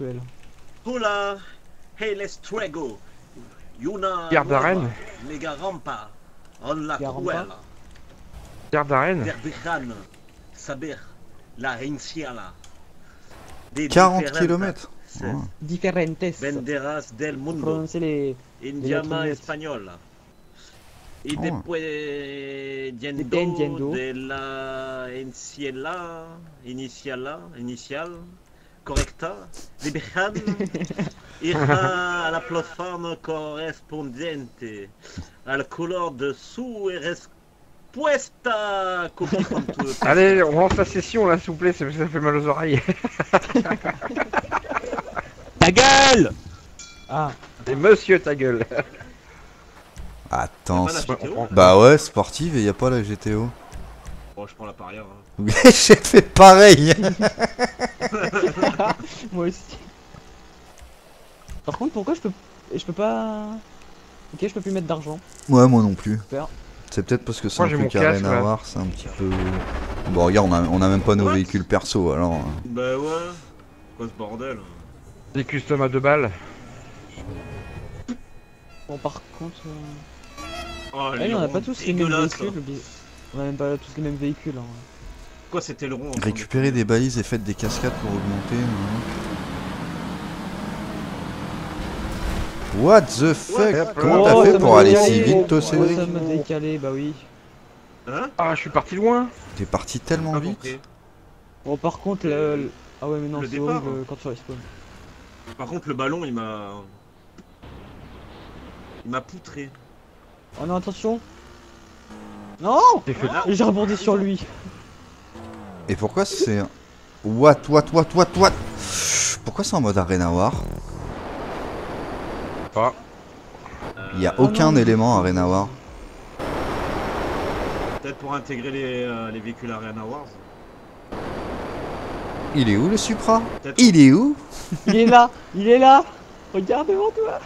cruel. Hola, hey les truego. Yuna. On la cruel. Saber. La Rinciala. De 40 diferentes km. Diferentes. Del mundo. Prononcer les... Español. Y Oh. después Dependiendo. yendo de la iniciala, iniciala, inicial, correcta, liberan, irá a la plataforma correspondiente al color de su respuesta. Allez, on lance la session là, s'il vous plaît, c'est ça fait mal aux oreilles. Ta gueule Ah, Et monsieur ta gueule. Attends. La c'est- Bah ouais, sportive et y a pas la GTO. Bon, je prends la parière. hein. J'ai fait pareil. moi aussi. Par contre, pourquoi je peux... Je peux pas... Ok, je peux plus mettre d'argent. Ouais, moi non plus. Super. C'est peut-être parce que c'est un truc casque, Arena là. War, c'est un petit peu. Bon, regarde, on a, on a même pas nos What véhicules perso alors. hein. Bah ouais. Quoi ce bordel Des customs à deux balles. Bon, par contre... euh, Oh, Ah on a pas tous les mêmes véhicules. On a même pas tous les mêmes véhicules. hein. Quoi c'était le rond Récupérez des balises et faites des cascades pour augmenter. hein. What the fuck? Comment oh, t'as ça fait pour aller si vite toi Ouais, Cédric ça m'a décalé, bah oui. Hein? Ah, je suis parti loin. T'es parti tellement vite compris. Bon, par contre, le... le- Ah ouais, mais non, c'est horrible hein. quand tu respawn. Par contre, le ballon, il m'a. Il m'a poutré. Oh non, attention Non J'ai rebondi sur lui. Et pourquoi c'est. What, what, what, what, what? Pourquoi c'est en mode Arena War? Pas. Il y a euh, Oh aucun mais- élément Arena War. Peut-être pour intégrer les, euh, les véhicules Arena Wars. Il est où le Supra? Il est où? Il est là Il est là Regarde devant toi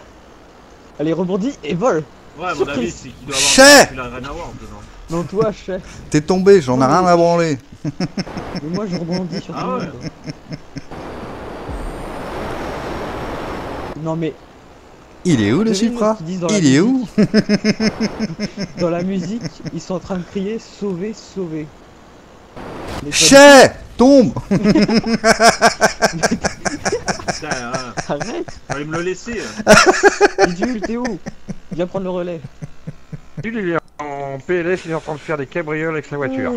Allez, rebondis et vole Ouais, à mon avis, c'est qu'il doit avoir Chais Arena Wars dedans. Non, toi, chef. T'es tombé, j'en ai rien à branler. Mais moi, je rebondis sur Ah tout le ouais. monde. Non, mais Il est où le la Il est où dans la musique, ils sont en train de crier Sauvez, sauvez. Mais pas Chais Tombe Putain, hein, Arrête fallait me le laisser. hein. T'es où? Viens prendre le relais. Lui, il est en PLS, il est en train de faire des cabrioles avec sa voiture.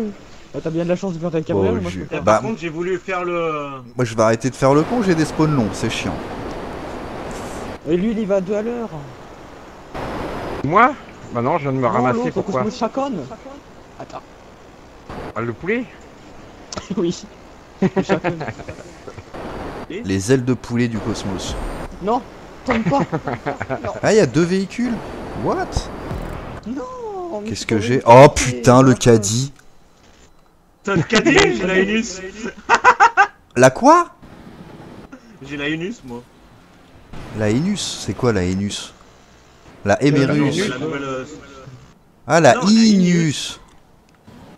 Bah, T'as bien de la chance de faire ta cabriolet, Oh, moi je j'ai- peux pas. Bah, Par contre, j'ai voulu faire le. Moi je vais arrêter de faire le con, j'ai des spawns longs, c'est chiant. Et lui, il y va à deux à l'heure. Moi? Bah non, je viens de me Non, ramasser, l'autre, pourquoi? Cosmos Chacon. Attends. Ah, Le poulet? Oui. Chacon. Les ailes de poulet du cosmos. Non, tombe pas. Ah, il y a deux véhicules What? Non. Qu'est-ce que j'ai. Oh putain, le caddie T'as le cadet, j'ai la Unus. La quoi? J'ai la Unus, moi. La Enus, c'est quoi la Enus La Emerus nouvelle. euh, Ah, la Inus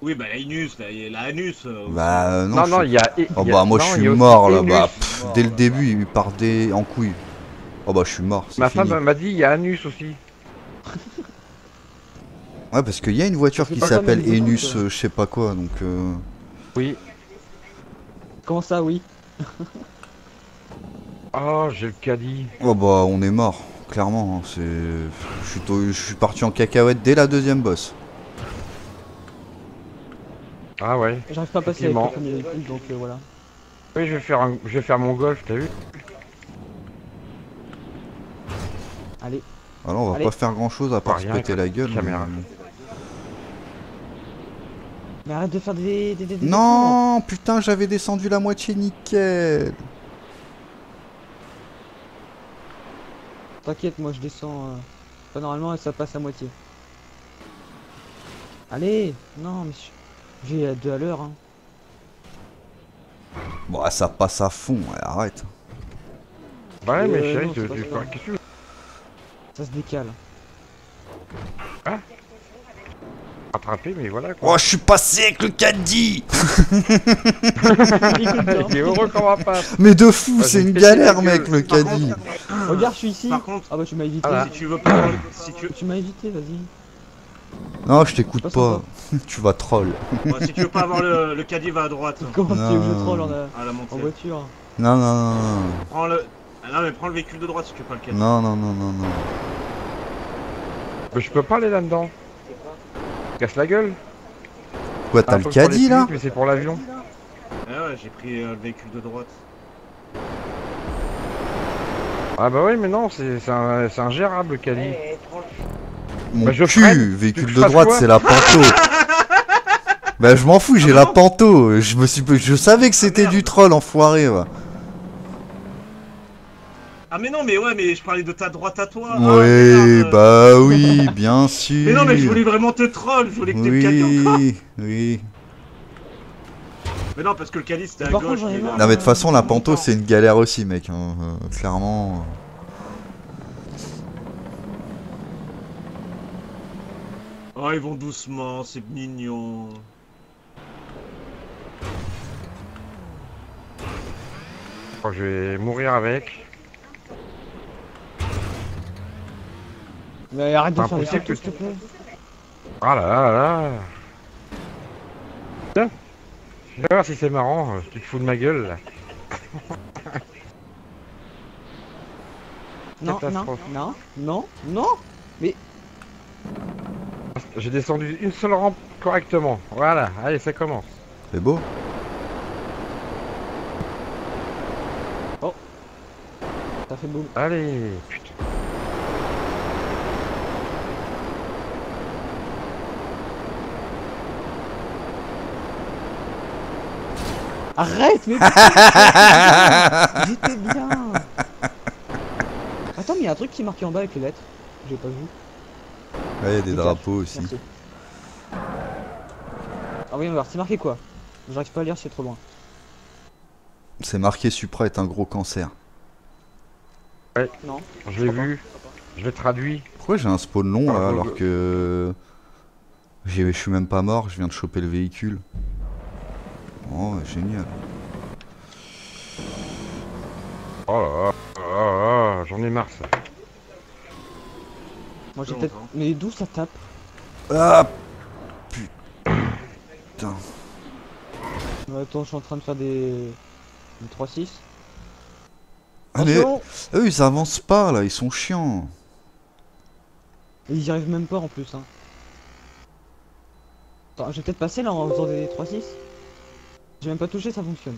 Oui, bah la Inus, la, la Anus. euh, Bah euh, non, Non, suis- il y a. Oh bah moi non, je suis mort là, bah pff, dès le début il part des... en couille. Oh bah je suis mort, Ma fini. femme m'a dit il y a Anus aussi. Ouais parce qu'il y a une voiture qui s'appelle Enus euh, je sais pas quoi donc... euh, Oui. Comment ça, oui? Oh, j'ai le caddie. Oh bah on est mort, clairement. hein, C'est, je suis, je suis parti en cacahuète dès la deuxième boss. Ah ouais. J'arrive pas à passer avec Effectivement. le premier véhicule, donc euh, voilà. Oui, je vais faire, un... je vais faire mon golf, t'as vu Allez. Alors on va Allez. pas faire grand chose à part se péter la gueule. mais- Mais arrête de faire des... des, des, des Non, putain j'avais descendu la moitié nickel. T'inquiète, moi je descends... euh, Pas normalement et ça passe à moitié. Allez Non, mais... je- J'ai à deux à l'heure, hein. Bon ça passe à fond, ouais, arrête. Ouais, mais Euh, chérie, qu'est-ce que Ça se décale. rattraper, mais voilà quoi. Oh, je suis passé avec le caddie Il est heureux qu'on va pas. Mais de fou, Ah, c'est une galère, mec, le Par caddie. Regarde, je suis ici. Par contre, Ah bah tu m'as évité. Ah, si tu veux pas avoir le- si tu, Tu m'as évité, vas-y. Non, je t'écoute Pas pas. tu vas troll. ouais, si tu veux pas avoir le, le caddie va à droite. Comment tu veux que je Non. troll en, euh, À la en voiture Non, non, non, non. Prends le. Ah non mais prends le véhicule de droite si tu veux pas le caddie. Non, non, non, non, non. Mais je peux pas aller là-dedans. Casse la gueule. Quoi, t'as Ah, le caddie là Mais c'est pour l'avion. Ouais ouais j'ai pris euh, le véhicule de droite. Ah bah oui, mais non, c'est un, c'est un gérable le caddie. Mon Bah, je cul, freine. Véhicule de droite, c'est la panto. bah, je m'en fous, j'ai Ah la panto. Je me suis, je savais que c'était merde. du troll, enfoiré. va. Ah mais non mais ouais mais je parlais de ta droite à toi. Ah, Oui, merde. bah oui, bien sûr. Mais non mais je voulais vraiment te troll, je voulais que t'aies le caddie encore. Oui, oui. Mais non parce que le caddie c'était à Par contre, gauche. là- Non mais de toute façon la panto c'est une galère aussi mec, hein, euh, clairement. Oh ils vont doucement, c'est mignon. Je crois que je vais mourir avec. Mais arrête de faire que- s'il te plaît. Ah là là là. Tiens. Je vais voir si c'est marrant. Tu te fous de ma gueule là. Non, non, non, non, non. J'ai descendu une seule rampe correctement. Voilà, allez, ça commence. C'est beau. Ça fait boum. Allez, putain. Arrête, mais putain, J'étais bien. Attends, mais il y a un truc qui est marqué en bas avec les lettres. J'ai pas vu. Ouais, y a des drapeaux aussi. Merci. Ah oui, on va voir, c'est marqué quoi J'arrive pas à lire, c'est trop loin. C'est marqué Supra est un gros cancer. Non. Je l'ai vu. Je l'ai traduit. Pourquoi j'ai un spawn long là, alors que je suis même pas mort, je viens de choper le véhicule. Oh génial. Oh là là, oh là là, j'en ai marre ça. Moi j'ai peut-être. Mais d'où ça tape Ah Ouais, Attends, je suis en train de faire des. des 3-6. Allez, eux ils avancent pas là, ils sont chiants. Et Ils y arrivent même pas en plus. Hein. Attends, je vais peut-être passer là en faisant des 3-6. J'ai même pas touché, ça fonctionne.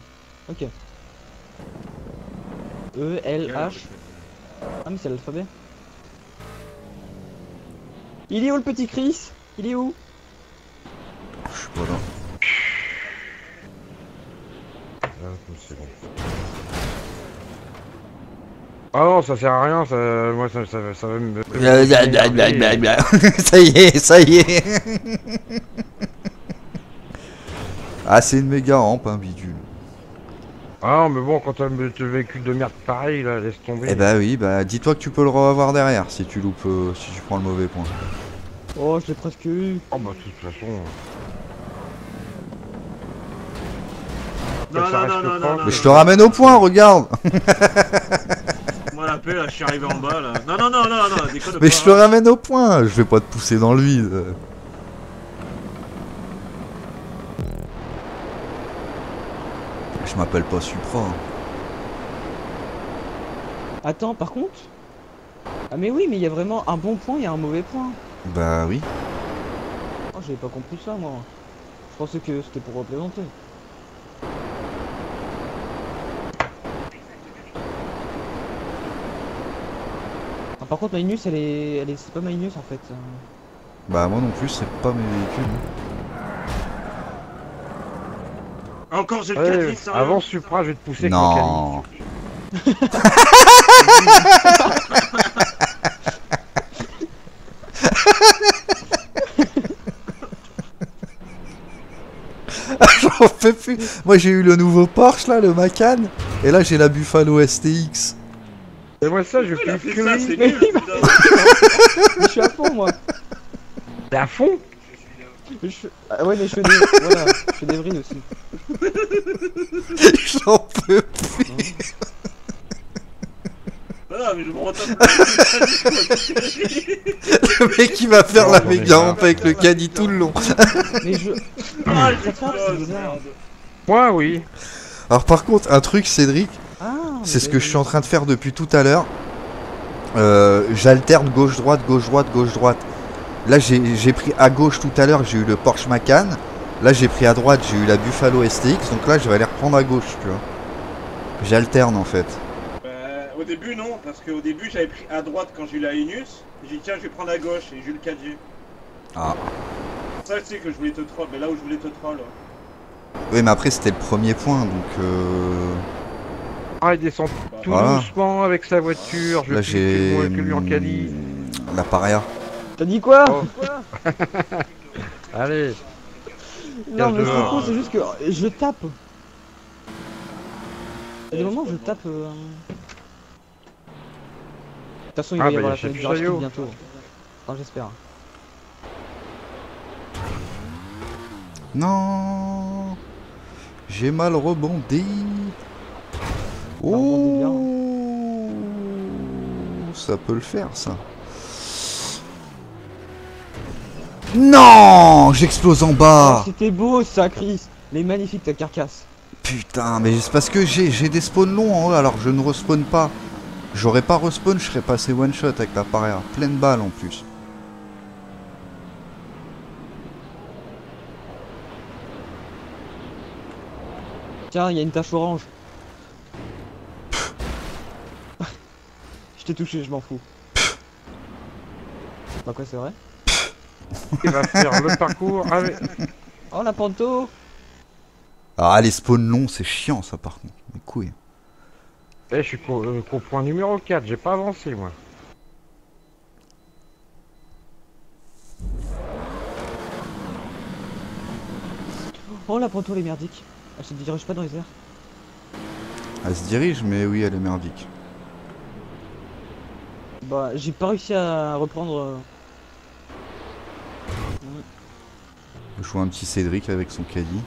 Ok. E, L, H. Ah, mais c'est l'alphabet. Il est où le petit Chris? Il est où? Je suis pas là. Ah, c'est bon. Ah non, ça sert à rien, ça, moi ça, ça, ça va me... ça y est, ça y est. ah c'est une méga rampe, hein, bidule. Ah mais bon, quand t'as le le véhicule de merde pareil, là, laisse tomber. Eh bah oui, bah dis-toi que tu peux le revoir derrière si tu loupes, euh, si tu prends le mauvais point. Oh, je l'ai presque eu. Oh bah, de toute façon... Non, non, non, non, non, non. Mais je te ramène au point, regarde. Moi la paix là, je suis arrivé en bas là. Non, non, non, non, non, déconne Mais pas. je te ramène au point. Je vais pas te pousser dans le vide. Je m'appelle pas Supra. Attends, par contre. Ah, mais oui, mais il y a vraiment un bon point et un mauvais point. Bah oui. Oh, j'avais pas compris ça, moi. Je pensais que c'était pour représenter. Ah, par contre, Magnus, elle est, elle est, c'est pas Magnus en fait. Bah moi non plus, c'est pas mes véhicules. Encore j'ai le Ouais, sérieux avant Supra, je vais te pousser. Non. J'en fais plus. Moi j'ai eu le nouveau Porsche là, le Macan. Et là j'ai la Buffalo STX. Et moi ça, je fais. Mais je suis à fond, moi. T'es à fond Cheveux- Ah ouais, les cheveux des... voilà, cheveux d'Evril aussi. J'en peux plus. Mais je me. Le mec il va faire la méga rampe avec le caddie tout le long. Mais je... Ah. Moi, oui. Alors par contre, un truc Cédric, Ah, c'est ce que je suis en train de faire depuis tout à l'heure. Euh, J'alterne gauche-droite, gauche-droite, gauche-droite. Là j'ai j'ai pris à gauche tout à l'heure, j'ai eu le Porsche Macan. Là j'ai pris à droite, j'ai eu la Buffalo STX. Donc là je vais aller reprendre à gauche, tu vois. J'alterne en fait. Bah, au début, non, parce qu'au début, j'avais pris à droite quand j'ai eu la Inus. J'ai dit, tiens, je vais prendre à gauche et j'ai eu le cadier. Ah. Ça, tu sais que je voulais te troll, mais là où je voulais te troll. Oui mais après c'était le premier point donc... Euh... Ah, il descend tout Voilà. doucement avec sa voiture. Je Là j'ai... moins T'as dit quoi Oh. Allez. Non mais c'est con, c'est juste que je tape. Il y a des moments où je tape... euh, De toute façon, il Ah, va y bah, avoir y la fenêtre du Chaillot. bientôt. Enfin, j'espère. Non J'ai mal rebondi Oh Ça peut le faire ça. Non J'explose en Oh, bas C'était beau ça, Chris. Les magnifiques ta carcasse. Putain, mais c'est parce que j'ai j'ai des spawns longs en haut, alors je ne respawn pas. J'aurais pas respawn, je serais passé one shot avec la paria. Pleine balle en plus. Tiens, il y a une tache orange. je t'ai touché, je m'en fous. Bah quoi, c'est vrai? Il va faire le parcours avec. Oh la panto Ah, les spawns longs, c'est chiant ça par contre. Mes couilles. Eh, je suis qu'au euh, point numéro 4, j'ai pas avancé moi. Oh la panto, elle est merdique. Elle se dirige pas dans les airs. Elle se dirige, mais oui, elle est merdique. Bah, j'ai pas réussi à reprendre. Je vois un petit Cédric avec son caddie.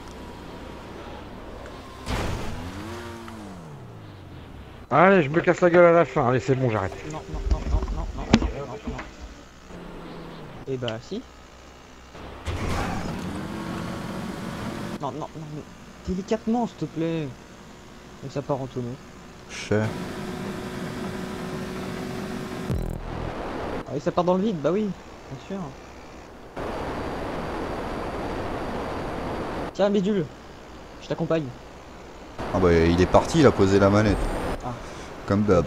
Allez, je me casse la gueule à la fin. Allez, c'est bon, j'arrête. Non, non, non, non, non, non, non, non, non, non. Et bah, si. Non, non, non, mais délicatement, s'il te plaît. Mais ça part en tonneau. Cher. Ah oui, ça part dans le vide, bah oui, bien sûr. Tiens, Bidule, je t'accompagne. Ah bah il est parti, il a posé la manette. Ah. Comme d'hab.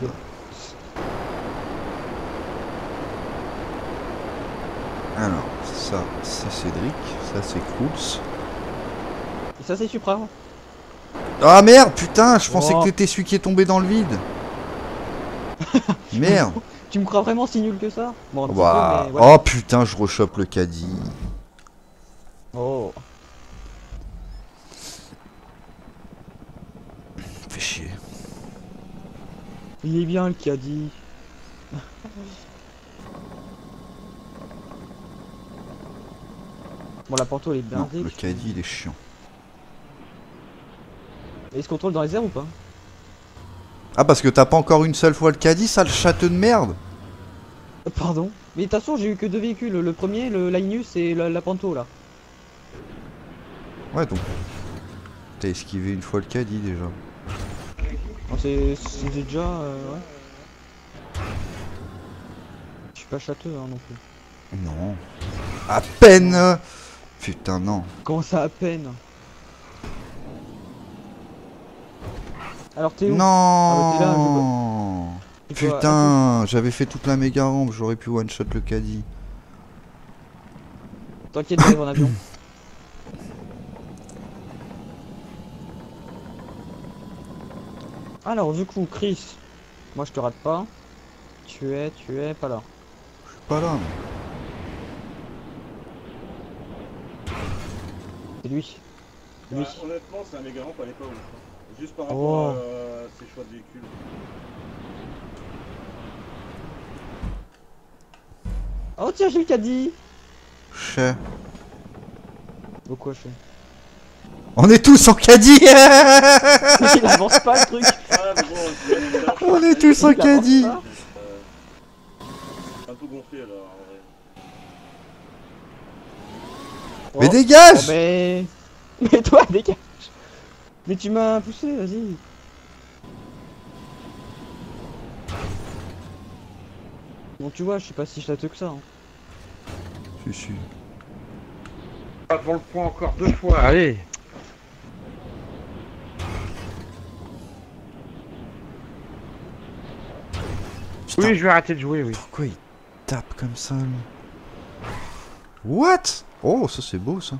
Alors, ça c'est Cédric, ça c'est Crools. Et ça, c'est Supra. Ah merde, putain, je pensais Oh. que t'étais celui qui est tombé dans le vide. merde. Tu me crois vraiment si nul que ça? Bon, peu, mais. Oh putain, je rechoppe le caddie. Oh. Il est bien le caddie. bon, la panto, elle est Non, blindée. le caddie il est chiant. Il se contrôle dans les airs ou pas Ah parce que t'as pas encore une seule fois le caddie, sale château de merde Pardon Mais de toute façon, j'ai eu que deux véhicules. Le premier, le Linus et la, la panto là. Ouais donc. T'as esquivé une fois le caddie déjà. C'est déjà. euh, ouais. Je suis pas châteux hein, non plus. Non. À peine Putain non. Comment ça à peine? Alors t'es où? Non Ah, bah, là, je Putain, j'avais fait toute la méga rampe, j'aurais pu one shot le caddie. T'inquiète, j'arrive en avion. Alors du coup, Chris, moi je te rate pas. Tu es, tu es pas là. Je suis pas là. C'est lui. Lui. Bah, honnêtement, c'est un méga rampe, ouf. hein. Juste par Oh. rapport à euh, ses choix de véhicules. Oh tiens, j'ai le caddie Chais. Pourquoi je fais On est tous en caddie Il avance pas le truc Je On est tous en caddie pas. un peu gonflé alors. en vrai. Oh. Mais Oh, dégage mais... Mais toi, dégage Mais tu m'as poussé, vas-y Bon, tu vois, je sais pas si châteux que ça. Hein. Si, si. Pas devant le point encore deux fois, allez. Putain, Oui, je vais arrêter de jouer, oui. pourquoi il tape comme ça lui What Oh, ça c'est beau ça.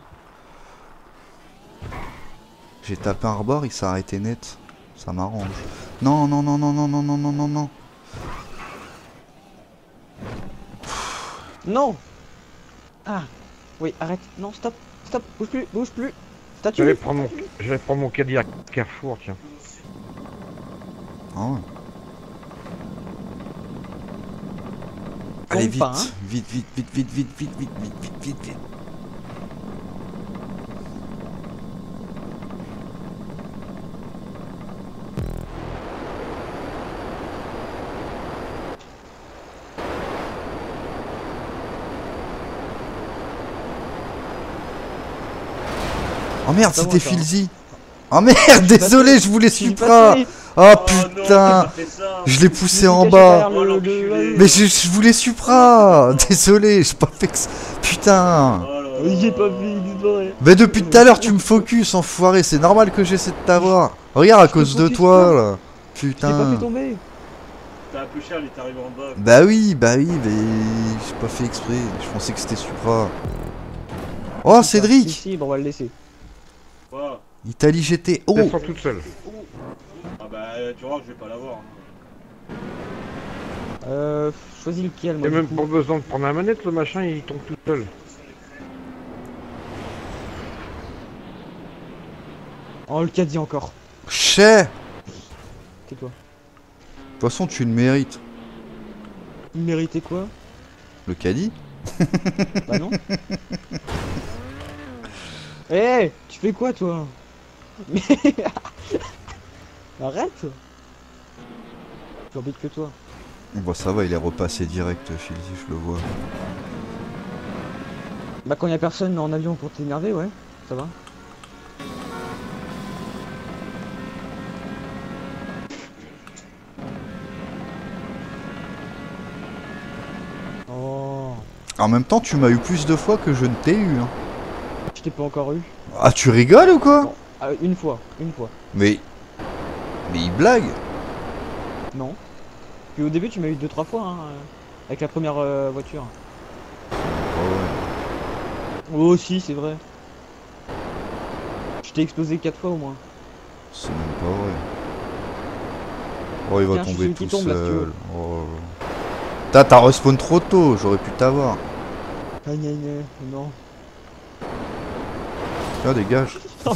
J'ai tapé un rebord, il s'est arrêté net. Ça m'arrange. Non, non, non, non, non, non, non, non, non, non. Non Ah Oui, arrête Non, stop Stop Bouge plus Bouge plus Je vais prendre mon, je vais prendre mon caddie à Carrefour, tiens. Ah ouais. Allez vite, pas, hein. vite, vite, vite, vite, vite, vite, vite, vite, vite, vite, vite. Oh merde, c'était hein. Filzy. Oh merde, désolé, je voulais passé. Oh Oh non, putain, pas je l'ai poussé en bas. Oh. Mais je, je voulais Supra Désolé, j'ai pas fait que ça. Putain Oh J'ai pas vu. Mais depuis tout à l'heure tu me focus enfoiré, c'est normal que j'essaie de t'avoir. Regarde à cause de toi pas. là. Pas Putain. fait tomber T'as un peu cher, il est arrivé en bas. Bah oui, bah oui, mais j'ai pas fait exprès. Je pensais que c'était Supra. Oh Cédric si, bon, on va le laisser. Quoi? Italie GT. Oh toute seule. Ah bah, tu vois que je vais pas l'avoir. hein. Euh, choisis lequel, moi. Du même pas besoin de prendre la manette, le machin, il tombe tout seul. Oh, le caddie encore. Chais De Tais-toi. toute façon tu le mérites. Il méritait quoi? Le caddie Bah non. Eh, tu fais quoi, toi? Mais... Arrête Plus vite que toi. Bon ça va, il est repassé direct, Filzy, je le vois. Bah quand y a personne en avion pour t'énerver, ouais, ça va. Oh, En même temps, tu m'as eu plus de fois que je ne t'ai eu. hein. je t'ai pas encore eu. Ah, tu rigoles ou quoi? Non. Ah, une fois, une fois. Mais. Mais il blague Non. Puis au début tu m'as eu deux trois fois, hein, euh, avec la première euh, voiture. Oh ouais, Oh si, c'est vrai. Je t'ai explosé quatre fois au moins. c'est même pas vrai. Oh, il va Tiens, tomber tout tombe, là, seul. veux. Oh. T'as respawn trop tôt, j'aurais pu t'avoir. Ah gna gna, non. Tiens, dégage.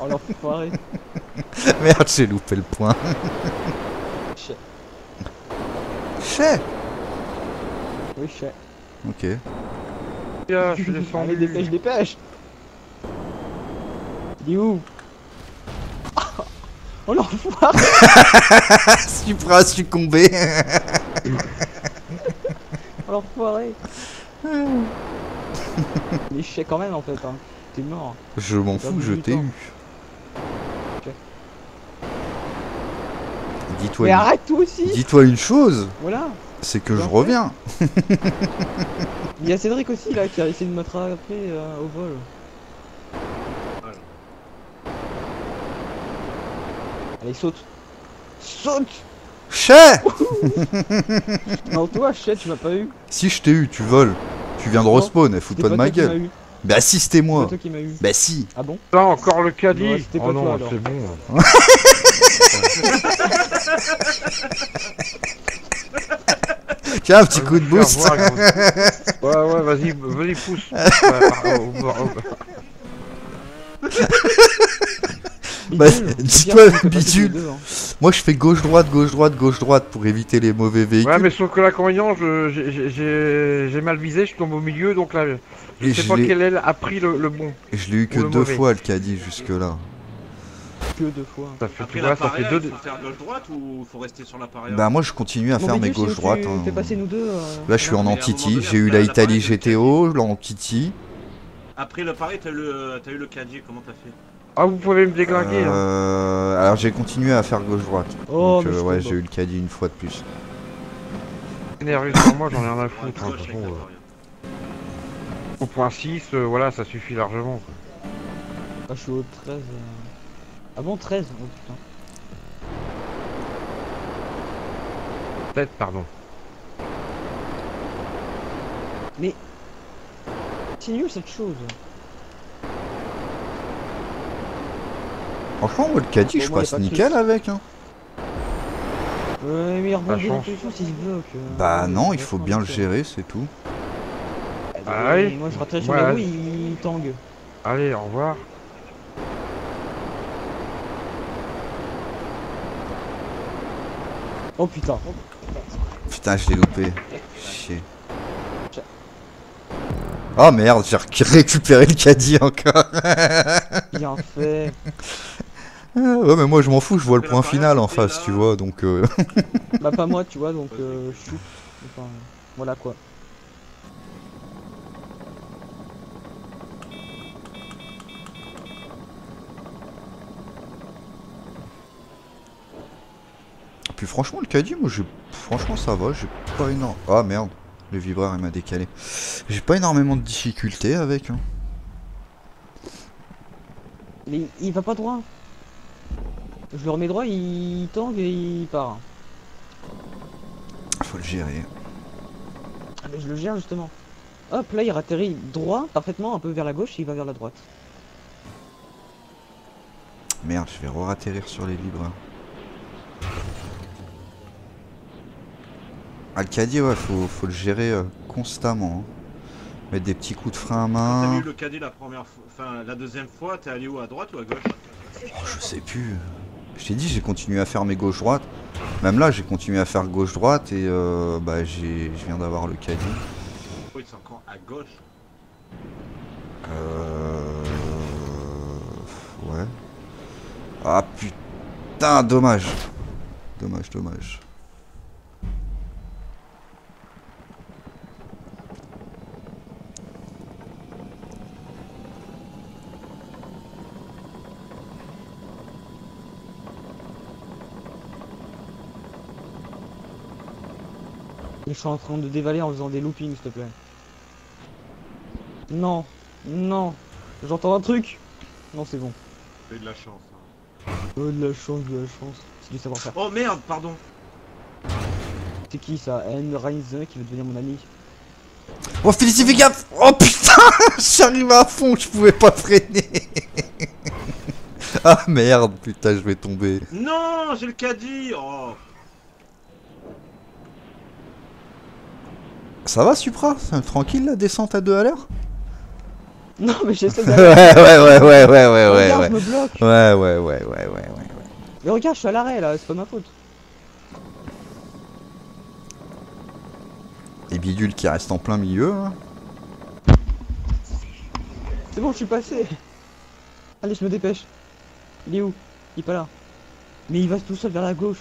Oh l'enfoiré. Merde, j'ai loupé le point. Chais. Chais Oui, chais. Ok. Tiens, je suis descendu. Allez, dépêche, dépêche Il est où? Oh l'enfoiré Supra succombé. Oh l'enfoiré Il est quand même en fait, hein. T'es mort. je m'en fous, je t'ai temps. eu. Dis-toi Mais une... arrête toi aussi Dis-toi une chose, Voilà c'est que je reviens. Il y a Cédric aussi là qui a essayé de m'attraper euh, au vol. Allez, saute Saute Chais Non, toi, chais, tu m'as pas eu. Si je t'ai eu, tu voles. Tu viens de respawn, elle fout C'était pas de ma gueule. Bah si c'était moi. toi qui m'as eu. Bah si. Ah bon Là, encore le caddie. Ouais, c'était oh pas non, toi, alors. c'est bon. Tiens, un petit Je coup de boost. ouais, ouais, vas-y, vas-y, pousse. Ouais, par- au- au- au- Bah, dis-toi, Bidule. hein. Moi je fais gauche-droite, gauche-droite, gauche-droite pour éviter les mauvais véhicules. Ouais, mais sauf que l'inconvénient, je- j'ai- j'ai- j'ai j'ai mal visé, je tombe au milieu, donc là, je Et sais je pas quelle aile a pris le, le bon. Je l'ai eu que deux mauvais. fois le caddie jusque-là. Que deux fois. Ça fait, Après vois, ça fait deux. faut faire gauche-droite ou faut rester sur l'appareil Bah moi je continue à Bon, faire mes gauche-droite. tu hein. nous deux. euh, Là je suis en Antiti, j'ai eu la Italie GTO, l'Antiti. Après le, t'as eu le caddie, comment t'as fait? Ah, vous pouvez me déglinguer. hein. Euh, alors j'ai continué à faire gauche-droite. Oh, Donc mais euh, ouais j'ai eu le caddie une fois de plus. Énervé sur moi, j'en ai rien à foutre. hein, de gauche toute avec façon, euh, Au point 6, euh, voilà, ça suffit largement. quoi. Ah, je suis au 13. euh. Ah bon, 13 Oh putain. Peut-être, pardon. C'est nul cette chose. Franchement moi le caddie je passe nickel soucis. avec. Hein. Ouais, mais il rebondit dans les sens, il se bloque. euh. Bah non il faut bien le gérer c'est tout. Ah, Ah oui. Moi je rattache sur Ouais. la roue, il tangue. Allez, au revoir. Oh putain. Putain je l'ai loupé. Chier. Oh merde j'ai ré- récupéré le caddie encore. Bien fait. Ah, ouais mais moi je m'en fous je vois le point final en face là. tu vois donc euh, bah pas moi, tu vois, donc euh, je suis. Enfin, voilà quoi. Puis franchement le caddie moi j'ai franchement ça va j'ai pas énorme. Ah merde le vibreur il m'a décalé. J'ai pas énormément de difficultés avec. Hein. Mais il va pas droit. Je le remets droit, il tangue et il part. Faut le gérer. Ah mais je le gère justement. Hop, là il atterrit droit, parfaitement, un peu vers la gauche et il va vers la droite. Merde je vais re-atterrir sur les vibreurs. Ah le caddie ouais faut, faut le gérer euh, constamment. hein. Mettre des petits coups de frein à T'as main. eu le caddie la première fois, enfin la deuxième fois, t'es allé où à droite ou à gauche? Oh, je sais plus. Je t'ai dit, j'ai continué à faire mes gauche-droite. Même là, j'ai continué à faire gauche-droite et euh, bah, je viens d'avoir le caddie. Ils sont encore à gauche? Euh... Ouais. Ah putain, dommage. Dommage, dommage. Je suis en train de dévaler en faisant des loopings, s'il te plaît. Non, non, j'entends un truc. Non, c'est bon. Eu de la chance. hein. Oh, de la chance, de la chance. C'est du savoir-faire. Oh merde, pardon. C'est qui ça? Anne Reise qui veut devenir mon ami Oh, Félicie, fais gaffe Oh putain J'arrive à fond, je pouvais pas freiner Ah merde, putain, je vais tomber. Non, j'ai le caddie. Oh. Ça va, Supra C'est Tranquille, la descente à deux à l'heure Non, mais j'essaie Ouais, d'aller. ouais, ouais, ouais, ouais, ouais, ouais, Regarde, ouais. je me bloque. Ouais, ouais, ouais, ouais, ouais, ouais. Mais regarde, je suis à l'arrêt là, c'est pas ma faute. Et Bidule qui reste en plein milieu. hein. C'est bon, je suis passé. Allez, je me dépêche. Il est où? Il est pas là. Mais il va tout seul vers la gauche.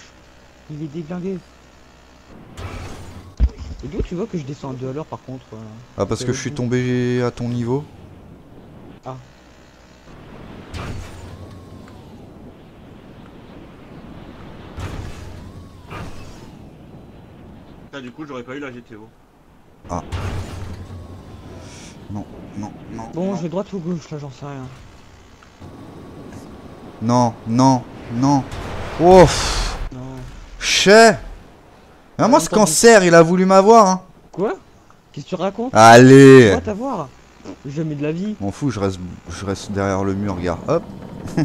Il est déglingué. Et d'où tu vois que je descends à 2 à l'heure par contre euh, Ah, parce que je suis tombé à ton niveau Ah. Ah, du coup, j'aurais pas eu la GTO. Non, non, non. Bon, non. je vais droite ou gauche là, j'en sais rien. Non, non, non. Oh, pff, Non. chais Ah, moi, ce cancer, il a voulu m'avoir, hein. Quoi? Qu'est-ce que tu racontes? Allez Quoi t'avoir Jamais de la vie. M'en fous, je reste, je reste derrière le mur, regarde. Hop. Mais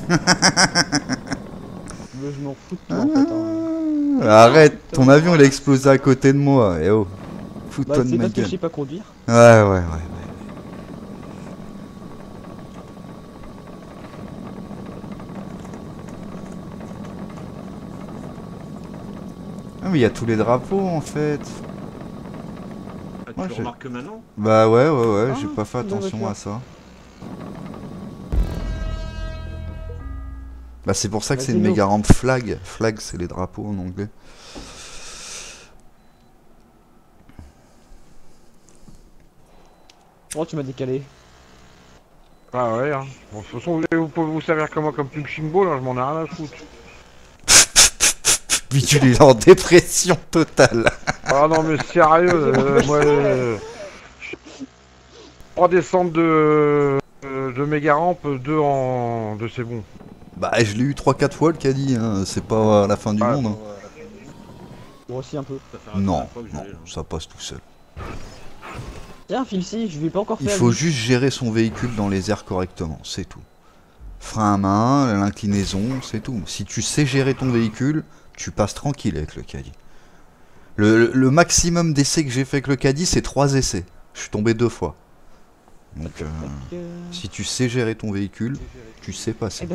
je m'en fous de toi en fait. hein. Arrête, ton avion, il a explosé à côté de moi. Eh oh. Bah, Fous-toi de c'est ma parce que je gueule. sais pas conduire. Ouais, ouais, ouais, ouais. Mais il y a tous les drapeaux en fait. Ah, Ouais, tu j'ai- remarques que maintenant Bah ouais, ouais, ouais, j'ai Ah, pas fait attention à ça. Bah c'est pour ça que Bah, c'est une méga rampe flag. Flag c'est les drapeaux en anglais. Oh, tu m'as décalé. Ah ouais, hein. Bon, de toute façon, vous, vous pouvez vous servir comme moi comme punching ball, hein, je m'en ai rien à foutre. Puis tu es en dépression totale. Ah non, mais sérieux, euh, moi. Euh, Trois descentes de. euh, de méga rampe, deux en. de c'est bon. Bah je l'ai eu 3-4 fois le caddie, hein. c'est pas la fin du Ah, monde. hein. Moi aussi un peu. Non, non, là. ça passe tout seul. Tiens, Filsi, je lui ai pas encore fait. Il faut juste gérer son véhicule dans les airs correctement, c'est tout. Frein à main, l'inclinaison, c'est tout. Si tu sais gérer ton véhicule, tu passes tranquille avec le caddie. Le, le maximum d'essais que j'ai fait avec le caddie, c'est 3 essais. Je suis tombé deux fois. Donc, euh, Euh, si tu sais gérer ton véhicule, tu sais passer.